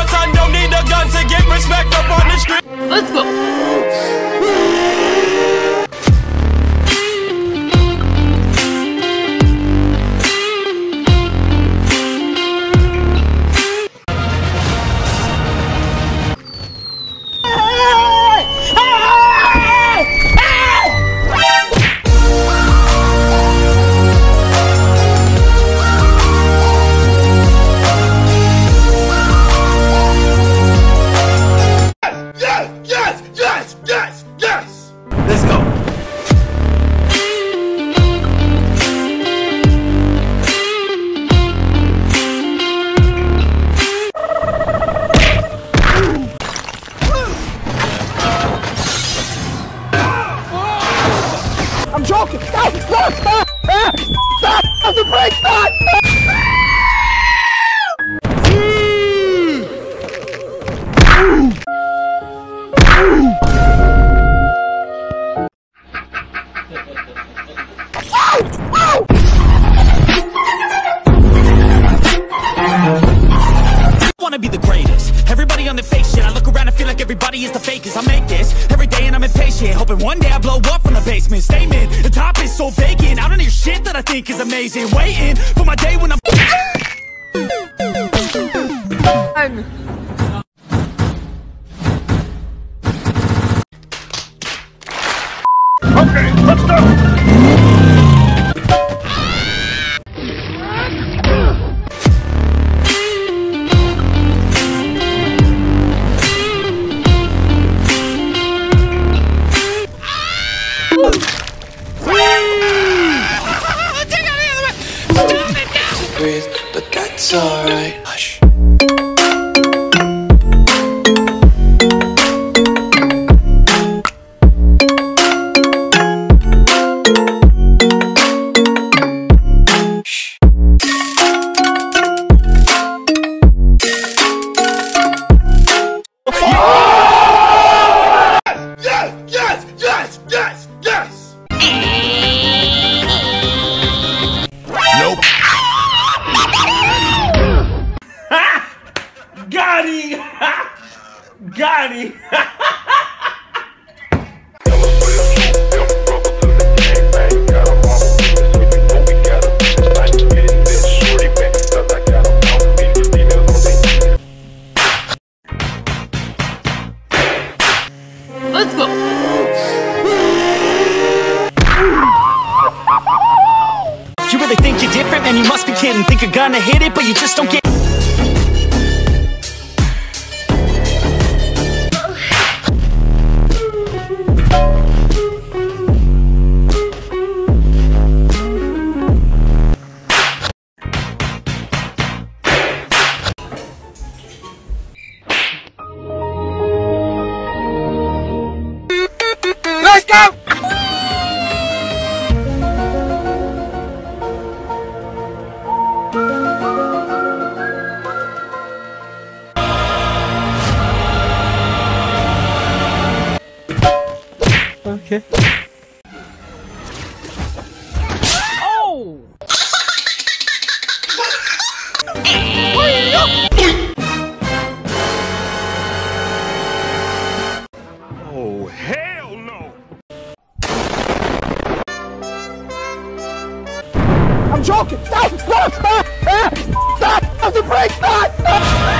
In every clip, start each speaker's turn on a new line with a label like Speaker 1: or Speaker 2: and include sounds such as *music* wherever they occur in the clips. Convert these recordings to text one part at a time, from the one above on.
Speaker 1: your son don't need a gun to get respect up on the street.
Speaker 2: Let's go. *laughs*
Speaker 3: on the fake shit. I look around and feel like everybody is the fakest. I make this every day and I'm impatient. Hoping one day I blow up from the basement. Statement, the top is so vacant. I don't hear shit that I think is amazing. Waiting for my day when I'm *laughs*
Speaker 1: Got.
Speaker 2: Let's go.
Speaker 3: You really think you're different? Man, you must be kidding Think you're gonna hit it, but you just don't get
Speaker 4: Okay.
Speaker 1: Oh, hell no.
Speaker 4: I'm joking. Stop! Stop! Stop! Stop! Stop! Stop the brake! Stop! Stop!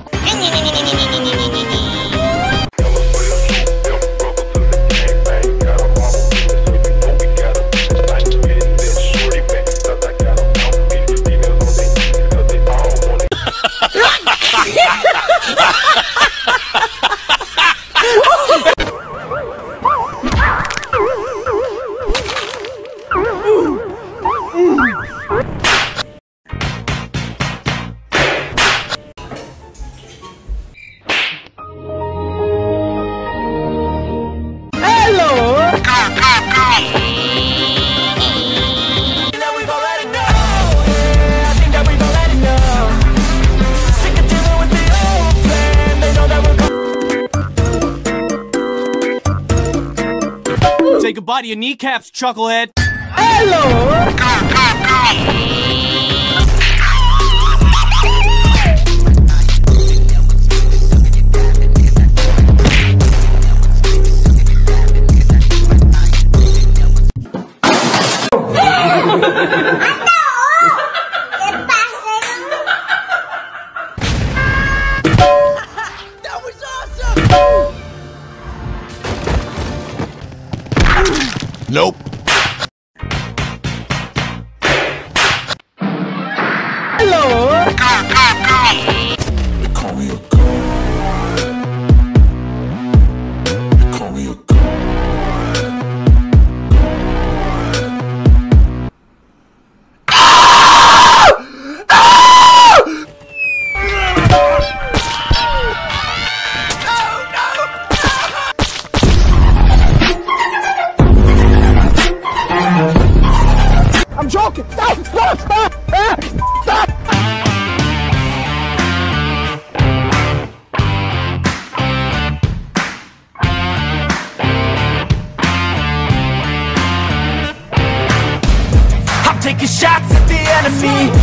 Speaker 5: Say goodbye to your kneecaps, chucklehead.
Speaker 6: Nope.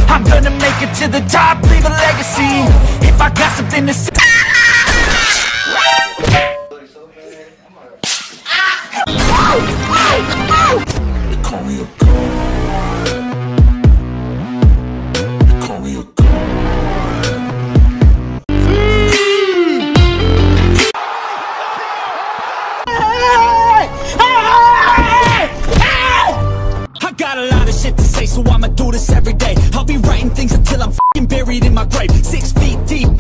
Speaker 4: I'm
Speaker 3: gonna make it to the top, leave a legacy. If I got something to say.
Speaker 6: Call me a
Speaker 3: got a lot of shit to say, so I'ma do this every day things until I'm buried in my grave. Six feet deep